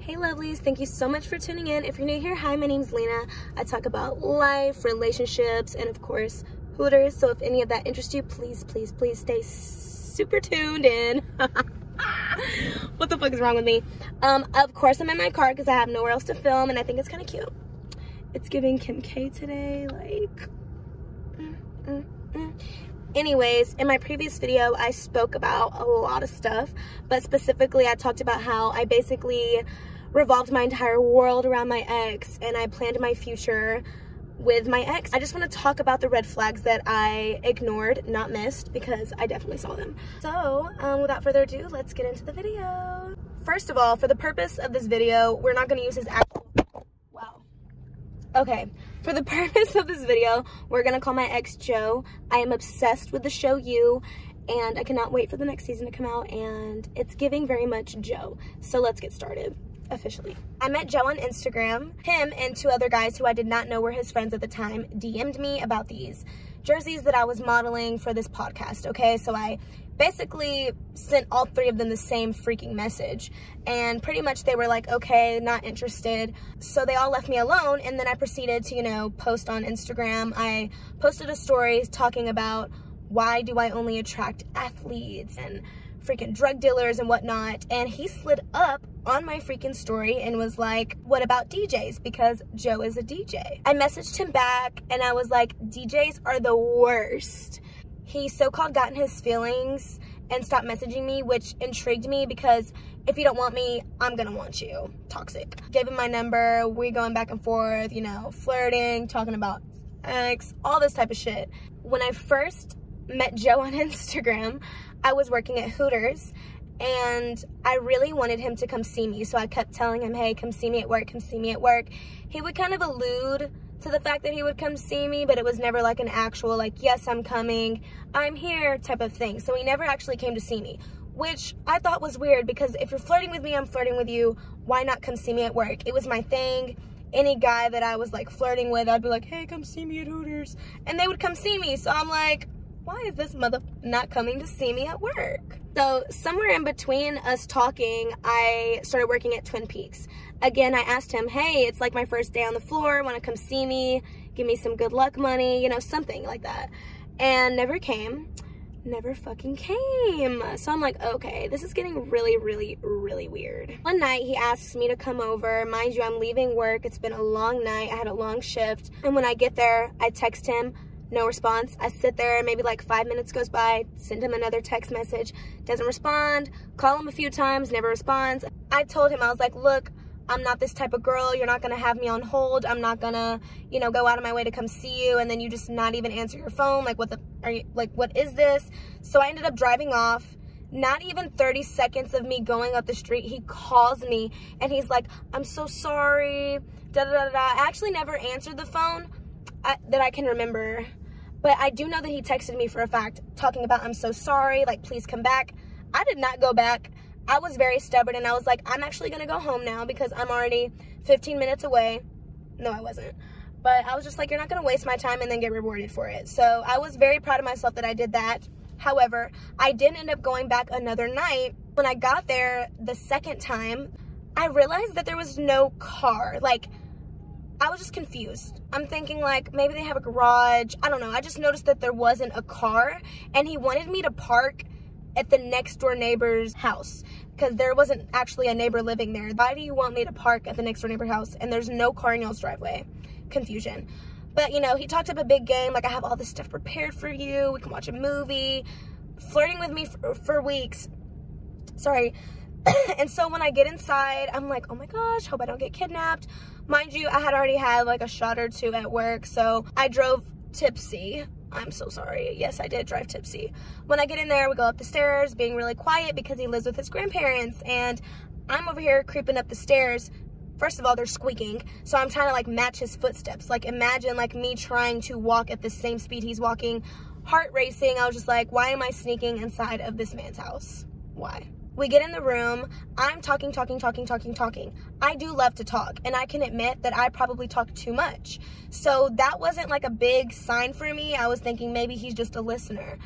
Hey lovelies, thank you so much for tuning in. If you're new here, hi, my name's Lena. I talk about life, relationships, and of course, Hooters. So if any of that interests you, please, please, please stay super tuned in. what the fuck is wrong with me? Um, of course, I'm in my car because I have nowhere else to film, and I think it's kind of cute. It's giving Kim K today, like... Mm, mm, mm. Anyways, in my previous video, I spoke about a lot of stuff, but specifically I talked about how I basically revolved my entire world around my ex and I planned my future with my ex. I just want to talk about the red flags that I ignored, not missed, because I definitely saw them. So, um, without further ado, let's get into the video. First of all, for the purpose of this video, we're not going to use his actual... Okay, for the purpose of this video, we're gonna call my ex Joe. I am obsessed with the show You, and I cannot wait for the next season to come out, and it's giving very much Joe. So let's get started officially. I met Joe on Instagram. Him and two other guys who I did not know were his friends at the time DM'd me about these jerseys that I was modeling for this podcast, okay? So I basically sent all three of them the same freaking message. And pretty much they were like, okay, not interested. So they all left me alone. And then I proceeded to, you know, post on Instagram. I posted a story talking about why do I only attract athletes and freaking drug dealers and whatnot. And he slid up on my freaking story and was like, what about DJs? Because Joe is a DJ. I messaged him back and I was like, DJs are the worst. He so-called got in his feelings and stopped messaging me, which intrigued me because if you don't want me, I'm gonna want you. Toxic. Gave him my number, we going back and forth, you know, flirting, talking about ex, all this type of shit. When I first met Joe on Instagram, I was working at Hooters and I really wanted him to come see me. So I kept telling him, hey, come see me at work, come see me at work. He would kind of allude to the fact that he would come see me, but it was never like an actual, like, yes, I'm coming, I'm here type of thing. So he never actually came to see me, which I thought was weird because if you're flirting with me, I'm flirting with you. Why not come see me at work? It was my thing. Any guy that I was like flirting with, I'd be like, hey, come see me at Hooters. And they would come see me. So I'm like, why is this mother not coming to see me at work? So somewhere in between us talking, I started working at Twin Peaks. Again, I asked him, hey, it's like my first day on the floor, wanna come see me, give me some good luck money, you know, something like that. And never came, never fucking came. So I'm like, okay, this is getting really, really, really weird. One night he asks me to come over. Mind you, I'm leaving work. It's been a long night. I had a long shift. And when I get there, I text him, no response. I sit there, maybe like five minutes goes by, send him another text message, doesn't respond, call him a few times, never responds. I told him, I was like, look, I'm not this type of girl. You're not gonna have me on hold. I'm not gonna, you know, go out of my way to come see you and then you just not even answer your phone. Like what the, are you, like what is this? So I ended up driving off. Not even 30 seconds of me going up the street, he calls me and he's like, I'm so sorry, da da da da. I actually never answered the phone I, that I can remember. But I do know that he texted me for a fact talking about, I'm so sorry, like, please come back. I did not go back. I was very stubborn and I was like, I'm actually going to go home now because I'm already 15 minutes away. No, I wasn't. But I was just like, you're not going to waste my time and then get rewarded for it. So I was very proud of myself that I did that. However, I did end up going back another night. When I got there the second time, I realized that there was no car. Like, I was just confused. I'm thinking like maybe they have a garage. I don't know. I just noticed that there wasn't a car and he wanted me to park at the next door neighbor's house because there wasn't actually a neighbor living there. Why do you want me to park at the next door neighbor house and there's no car in y'all's driveway? Confusion. But you know, he talked up a big game like I have all this stuff prepared for you. We can watch a movie. Flirting with me for, for weeks. Sorry. and so when I get inside, I'm like, oh my gosh, hope I don't get kidnapped. Mind you, I had already had like a shot or two at work, so I drove tipsy. I'm so sorry. Yes, I did drive tipsy. When I get in there, we go up the stairs, being really quiet because he lives with his grandparents, and I'm over here creeping up the stairs. First of all, they're squeaking, so I'm trying to like match his footsteps. Like imagine like me trying to walk at the same speed he's walking, heart racing. I was just like, why am I sneaking inside of this man's house? Why? We get in the room. I'm talking, talking, talking, talking, talking. I do love to talk, and I can admit that I probably talk too much. So that wasn't like a big sign for me. I was thinking maybe he's just a listener.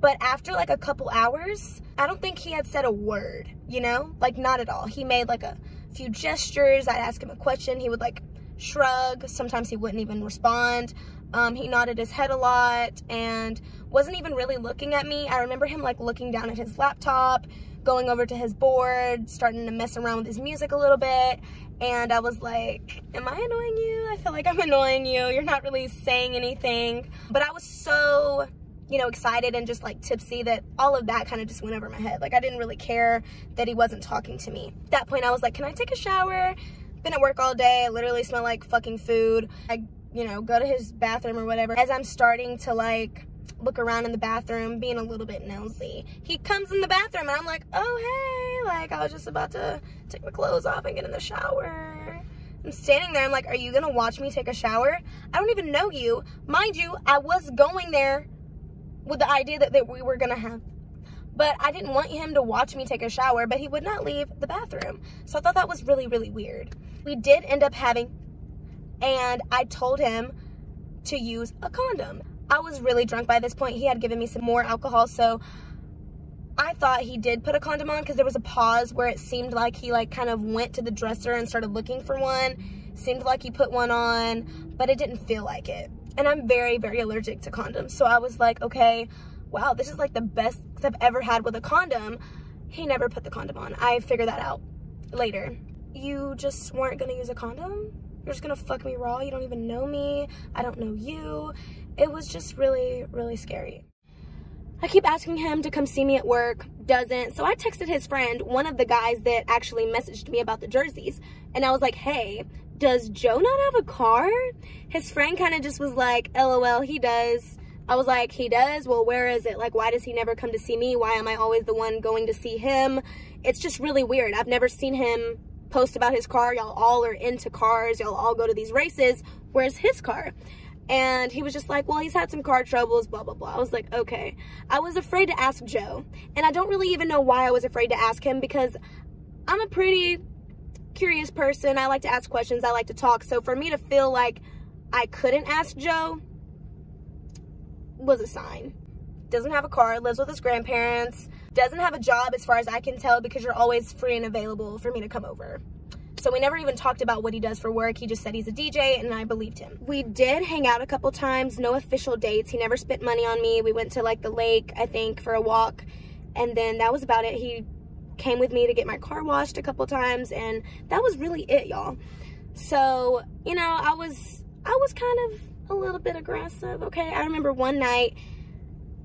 But after like a couple hours, I don't think he had said a word, you know? Like not at all. He made like a few gestures. I'd ask him a question. He would like shrug. Sometimes he wouldn't even respond. Um, he nodded his head a lot and wasn't even really looking at me. I remember him like looking down at his laptop, going over to his board, starting to mess around with his music a little bit. And I was like, am I annoying you? I feel like I'm annoying you. You're not really saying anything. But I was so, you know, excited and just like tipsy that all of that kind of just went over my head. Like I didn't really care that he wasn't talking to me. At that point, I was like, can I take a shower? Been at work all day. I literally smell like fucking food. I, you know, go to his bathroom or whatever. As I'm starting to like look around in the bathroom, being a little bit nosy. He comes in the bathroom and I'm like, oh, hey, like I was just about to take my clothes off and get in the shower. I'm standing there, I'm like, are you gonna watch me take a shower? I don't even know you. Mind you, I was going there with the idea that, that we were gonna have but I didn't want him to watch me take a shower, but he would not leave the bathroom. So I thought that was really, really weird. We did end up having, and I told him to use a condom. I was really drunk by this point. He had given me some more alcohol, so I thought he did put a condom on because there was a pause where it seemed like he like kind of went to the dresser and started looking for one. Seemed like he put one on, but it didn't feel like it. And I'm very, very allergic to condoms. So I was like, okay, wow, this is like the best I've ever had with a condom. He never put the condom on. I figured that out later. You just weren't gonna use a condom? You're just gonna fuck me raw? You don't even know me. I don't know you it was just really, really scary. I keep asking him to come see me at work, doesn't. So I texted his friend, one of the guys that actually messaged me about the jerseys. And I was like, hey, does Joe not have a car? His friend kind of just was like, lol, he does. I was like, he does? Well, where is it? Like, why does he never come to see me? Why am I always the one going to see him? It's just really weird. I've never seen him post about his car. Y'all all are into cars. Y'all all go to these races. Where's his car? And he was just like, well, he's had some car troubles, blah, blah, blah. I was like, okay. I was afraid to ask Joe. And I don't really even know why I was afraid to ask him because I'm a pretty curious person. I like to ask questions. I like to talk. So for me to feel like I couldn't ask Joe was a sign. Doesn't have a car, lives with his grandparents, doesn't have a job as far as I can tell because you're always free and available for me to come over. So we never even talked about what he does for work. He just said he's a DJ and I believed him. We did hang out a couple times, no official dates. He never spent money on me. We went to like the lake, I think, for a walk. And then that was about it. He came with me to get my car washed a couple times and that was really it, y'all. So, you know, I was, I was kind of a little bit aggressive, okay? I remember one night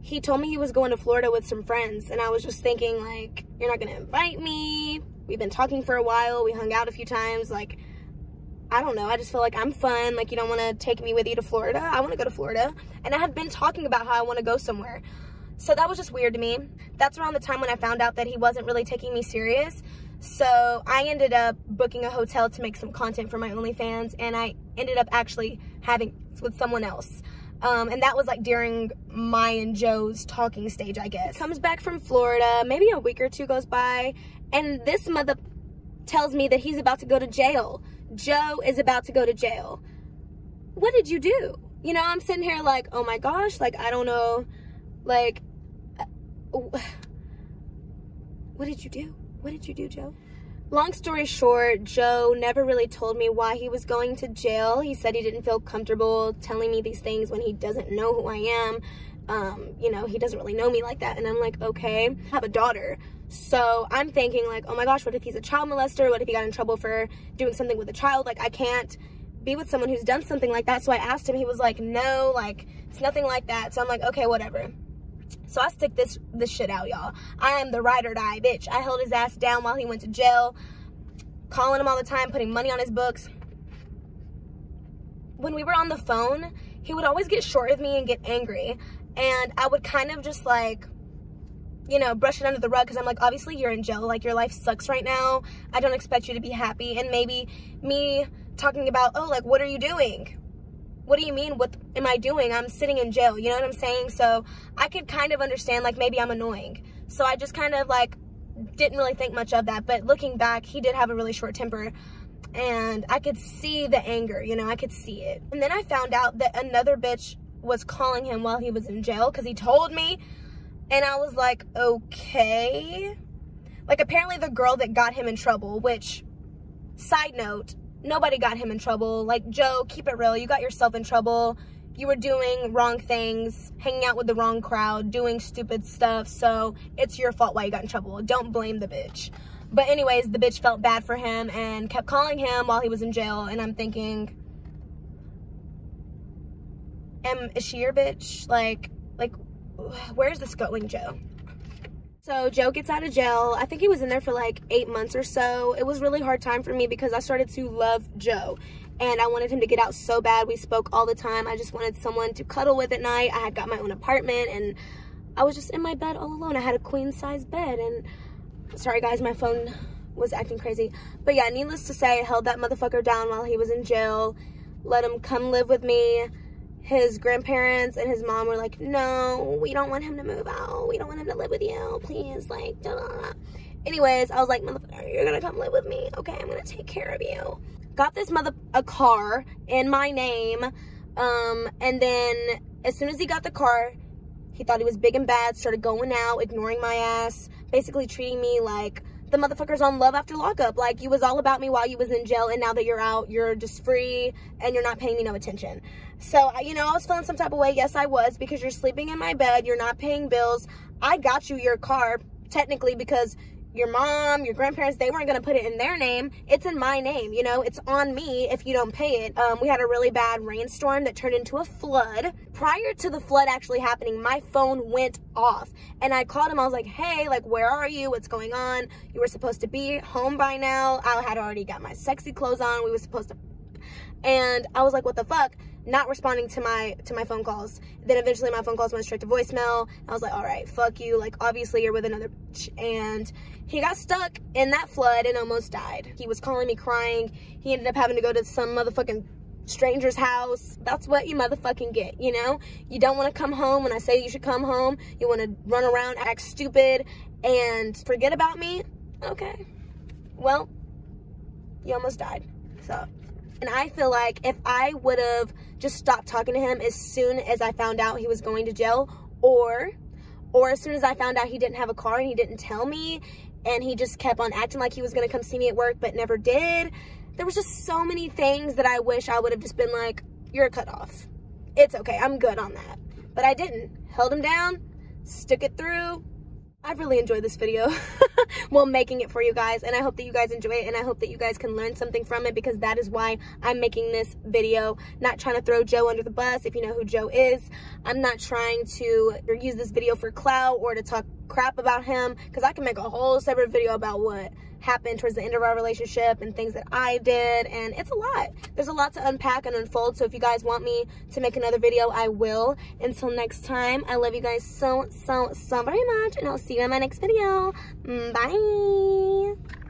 he told me he was going to Florida with some friends and I was just thinking like, you're not gonna invite me, we've been talking for a while. We hung out a few times. Like, I don't know. I just feel like I'm fun. Like, you don't want to take me with you to Florida. I want to go to Florida. And I had been talking about how I want to go somewhere. So that was just weird to me. That's around the time when I found out that he wasn't really taking me serious. So I ended up booking a hotel to make some content for my OnlyFans. And I ended up actually having with someone else. Um, and that was like during my and Joe's talking stage, I guess. Comes back from Florida, maybe a week or two goes by, and this mother tells me that he's about to go to jail. Joe is about to go to jail. What did you do? You know, I'm sitting here like, oh my gosh, like, I don't know, like, uh, what did you do? What did you do, Joe? Long story short, Joe never really told me why he was going to jail. He said he didn't feel comfortable telling me these things when he doesn't know who I am. Um, you know, he doesn't really know me like that. And I'm like, okay, I have a daughter. So I'm thinking like, oh my gosh, what if he's a child molester? What if he got in trouble for doing something with a child? Like I can't be with someone who's done something like that. So I asked him, he was like, no, like it's nothing like that. So I'm like, okay, whatever. So I stick this this shit out, y'all. I am the ride or die bitch. I held his ass down while he went to jail, calling him all the time, putting money on his books. When we were on the phone, he would always get short with me and get angry. And I would kind of just like you know, brush it under the rug because I'm like, obviously you're in jail. Like, your life sucks right now. I don't expect you to be happy. And maybe me talking about, oh, like, what are you doing? What do you mean? What am I doing? I'm sitting in jail. You know what I'm saying? So I could kind of understand, like, maybe I'm annoying. So I just kind of, like, didn't really think much of that. But looking back, he did have a really short temper. And I could see the anger, you know, I could see it. And then I found out that another bitch was calling him while he was in jail because he told me and I was like, okay. Like apparently the girl that got him in trouble, which side note, nobody got him in trouble. Like, Joe, keep it real. You got yourself in trouble. You were doing wrong things, hanging out with the wrong crowd, doing stupid stuff. So it's your fault why you got in trouble. Don't blame the bitch. But anyways, the bitch felt bad for him and kept calling him while he was in jail. And I'm thinking, am, is she your bitch? Like, like, where's this going, Joe? So Joe gets out of jail. I think he was in there for like eight months or so. It was really hard time for me because I started to love Joe and I wanted him to get out so bad. We spoke all the time. I just wanted someone to cuddle with at night. I had got my own apartment and I was just in my bed all alone. I had a queen size bed and sorry guys, my phone was acting crazy. But yeah, needless to say, I held that motherfucker down while he was in jail. Let him come live with me his grandparents and his mom were like, no, we don't want him to move out. We don't want him to live with you. Please, like, da da da. Anyways, I was like, motherfucker, you're gonna come live with me. Okay, I'm gonna take care of you. Got this mother a car in my name. Um, and then as soon as he got the car, he thought he was big and bad, started going out, ignoring my ass, basically treating me like the motherfuckers on love after lockup. Like you was all about me while you was in jail and now that you're out, you're just free and you're not paying me no attention. So, I you know, I was feeling some type of way. Yes, I was because you're sleeping in my bed. You're not paying bills. I got you your car technically because your mom, your grandparents, they weren't going to put it in their name. It's in my name, you know, it's on me if you don't pay it. Um, we had a really bad rainstorm that turned into a flood. Prior to the flood actually happening, my phone went off and I called him. I was like, hey, like, where are you? What's going on? You were supposed to be home by now. I had already got my sexy clothes on. We were supposed to, and I was like, what the fuck? Not responding to my to my phone calls. Then eventually my phone calls went straight to voicemail. I was like, all right, fuck you. Like obviously you're with another bitch. And he got stuck in that flood and almost died. He was calling me crying. He ended up having to go to some motherfucking stranger's house. That's what you motherfucking get, you know? You don't want to come home when I say you should come home. You want to run around, act stupid, and forget about me? Okay. Well, you almost died. So, and I feel like if I would have just stopped talking to him as soon as I found out he was going to jail or or as soon as I found out he didn't have a car and he didn't tell me and he just kept on acting like he was going to come see me at work but never did. There was just so many things that I wish I would have just been like, you're cut off. It's okay. I'm good on that. But I didn't. Held him down, stuck it through, I've really enjoyed this video while making it for you guys and I hope that you guys enjoy it and I hope that you guys can learn something from it because that is why I'm making this video. Not trying to throw Joe under the bus if you know who Joe is. I'm not trying to use this video for clout or to talk crap about him because I can make a whole separate video about what happened towards the end of our relationship and things that I did and it's a lot. There's a lot to unpack and unfold so if you guys want me to make another video I will. Until next time I love you guys so so so very much and I'll see you in my next video. Mm, bye!